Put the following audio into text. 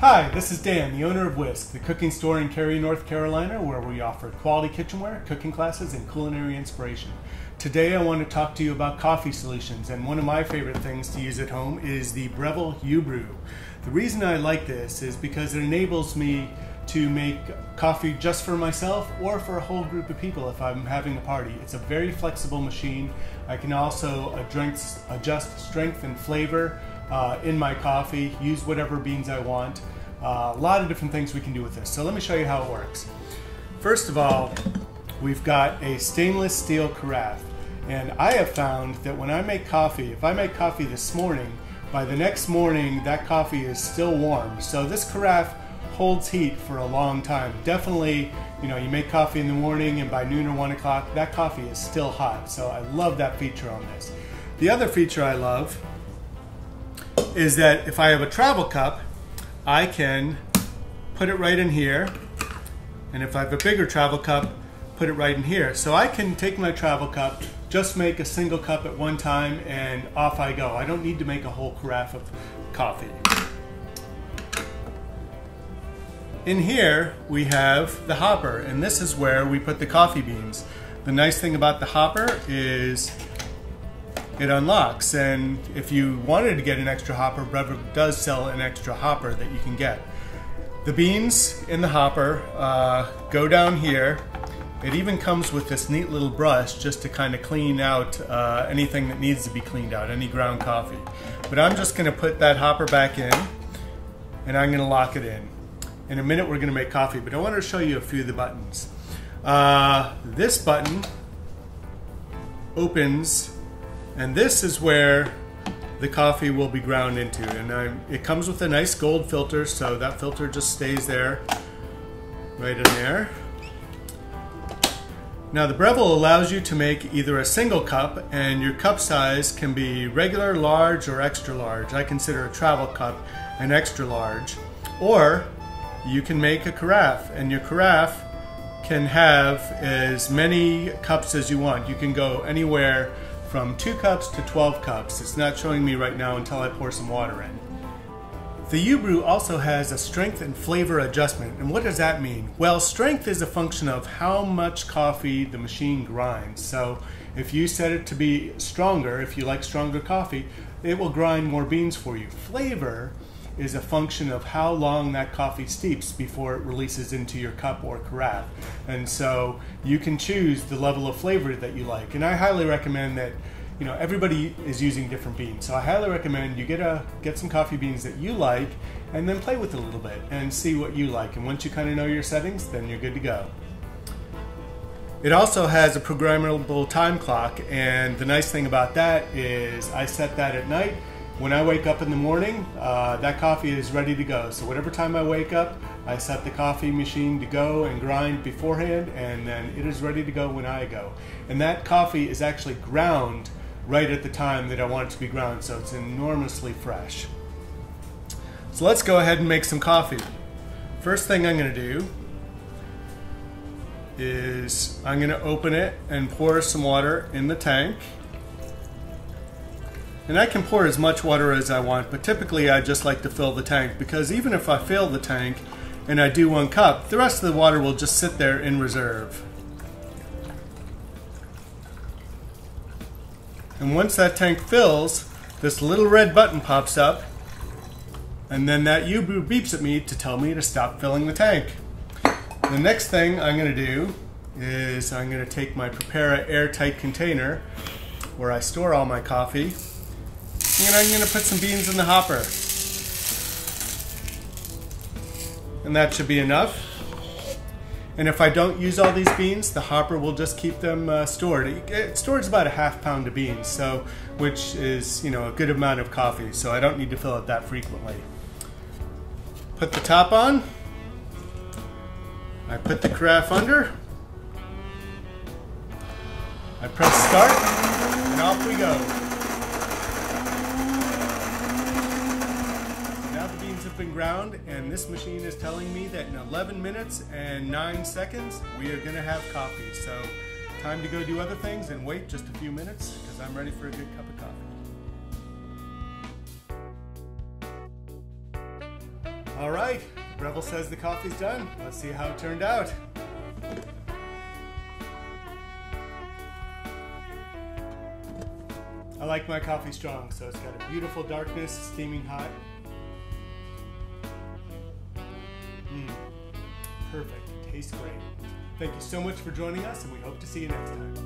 Hi, this is Dan, the owner of Whisk, the cooking store in Cary, North Carolina, where we offer quality kitchenware, cooking classes, and culinary inspiration. Today I want to talk to you about coffee solutions, and one of my favorite things to use at home is the Breville YouBrew. The reason I like this is because it enables me to make coffee just for myself or for a whole group of people if I'm having a party. It's a very flexible machine. I can also adjust strength and flavor uh, in my coffee, use whatever beans I want. Uh, a lot of different things we can do with this. So let me show you how it works. First of all, we've got a stainless steel carafe. And I have found that when I make coffee, if I make coffee this morning, by the next morning that coffee is still warm. So this carafe holds heat for a long time. Definitely, you know, you make coffee in the morning and by noon or one o'clock, that coffee is still hot. So I love that feature on this. The other feature I love is that if I have a travel cup, I can put it right in here. And if I have a bigger travel cup, put it right in here. So I can take my travel cup, just make a single cup at one time, and off I go. I don't need to make a whole carafe of coffee. In here, we have the hopper, and this is where we put the coffee beans. The nice thing about the hopper is it unlocks. And if you wanted to get an extra hopper, Breville does sell an extra hopper that you can get. The beans in the hopper uh, go down here. It even comes with this neat little brush just to kind of clean out uh, anything that needs to be cleaned out, any ground coffee. But I'm just going to put that hopper back in and I'm going to lock it in. In a minute we're going to make coffee, but I want to show you a few of the buttons. Uh, this button opens and this is where the coffee will be ground into. And I'm, it comes with a nice gold filter, so that filter just stays there, right in there. Now the Breville allows you to make either a single cup and your cup size can be regular, large, or extra large. I consider a travel cup an extra large. Or you can make a carafe and your carafe can have as many cups as you want. You can go anywhere from 2 cups to 12 cups. It's not showing me right now until I pour some water in. The YouBrew also has a strength and flavor adjustment. And what does that mean? Well, strength is a function of how much coffee the machine grinds. So if you set it to be stronger, if you like stronger coffee, it will grind more beans for you. Flavor is a function of how long that coffee steeps before it releases into your cup or carafe. And so you can choose the level of flavor that you like. And I highly recommend that you know everybody is using different beans so i highly recommend you get a get some coffee beans that you like and then play with it a little bit and see what you like and once you kind of know your settings then you're good to go it also has a programmable time clock and the nice thing about that is i set that at night when I wake up in the morning, uh, that coffee is ready to go. So whatever time I wake up, I set the coffee machine to go and grind beforehand, and then it is ready to go when I go. And that coffee is actually ground right at the time that I want it to be ground, so it's enormously fresh. So let's go ahead and make some coffee. First thing I'm going to do is I'm going to open it and pour some water in the tank. And I can pour as much water as I want, but typically I just like to fill the tank because even if I fill the tank and I do one cup, the rest of the water will just sit there in reserve. And once that tank fills, this little red button pops up and then that YouBrew beeps at me to tell me to stop filling the tank. The next thing I'm going to do is I'm going to take my Prepara airtight container where I store all my coffee and I'm to put some beans in the hopper. And that should be enough. And if I don't use all these beans, the hopper will just keep them uh, stored. It stores about a half pound of beans, so which is you know a good amount of coffee. So I don't need to fill it that frequently. Put the top on. I put the carafe under. I press start, and off we go. Have been ground and this machine is telling me that in 11 minutes and 9 seconds we are going to have coffee. So time to go do other things and wait just a few minutes because I'm ready for a good cup of coffee. All right, Breville says the coffee's done. Let's see how it turned out. I like my coffee strong, so it's got a beautiful darkness, steaming hot. Great. Thank you so much for joining us, and we hope to see you next time.